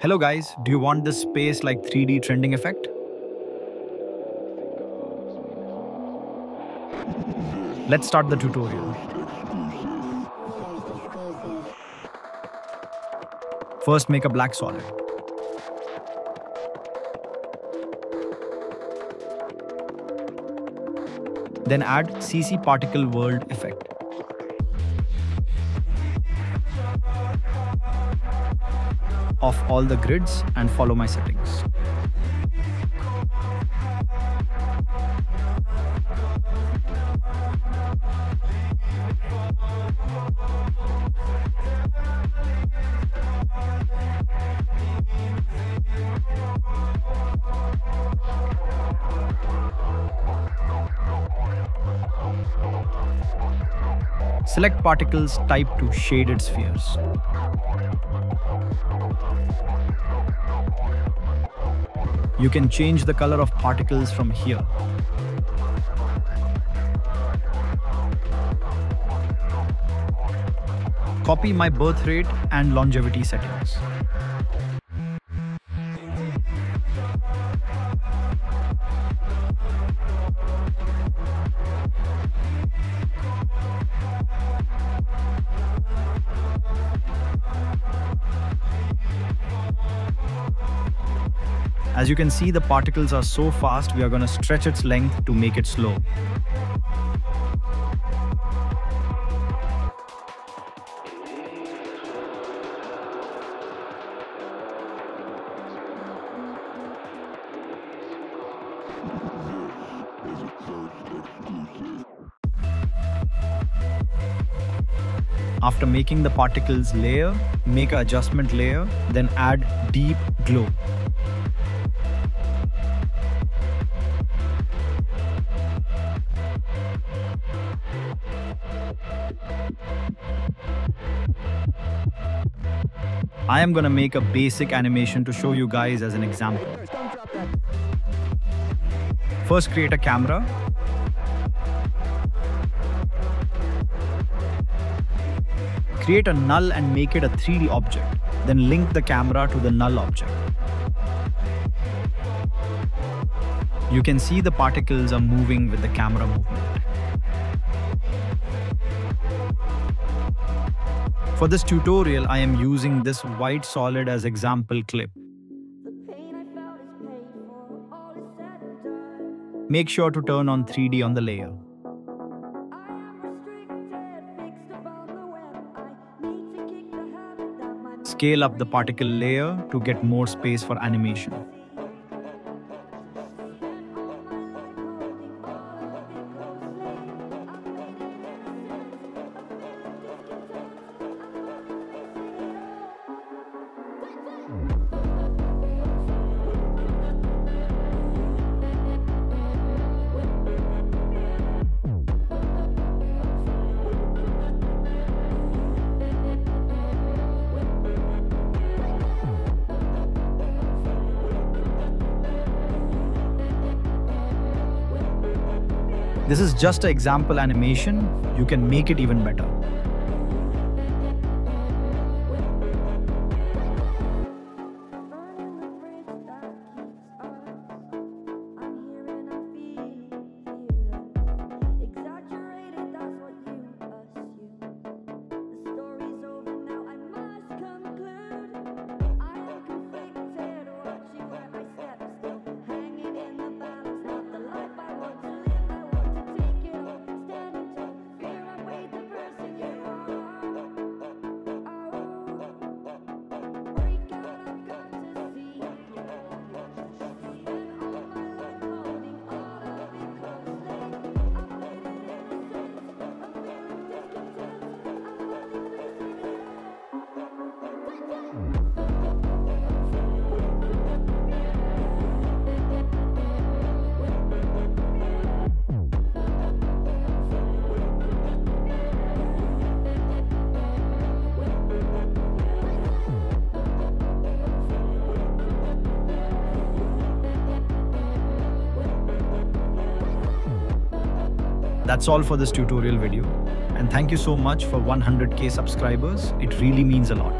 Hello guys, do you want this space like 3D trending effect? Let's start the tutorial. First make a black solid. Then add CC particle world effect. Off all the grids and follow my settings. Select particles type to shaded spheres. You can change the color of particles from here. Copy my birth rate and longevity settings. As you can see, the particles are so fast, we are going to stretch its length to make it slow. After making the particles layer, make an adjustment layer, then add deep glow. I am gonna make a basic animation to show you guys as an example. First create a camera. Create a null and make it a 3D object. Then link the camera to the null object. You can see the particles are moving with the camera movement. For this tutorial, I am using this white solid as example clip. Make sure to turn on 3D on the layer. Scale up the particle layer to get more space for animation. This is just an example animation. You can make it even better. That's all for this tutorial video. And thank you so much for 100k subscribers. It really means a lot.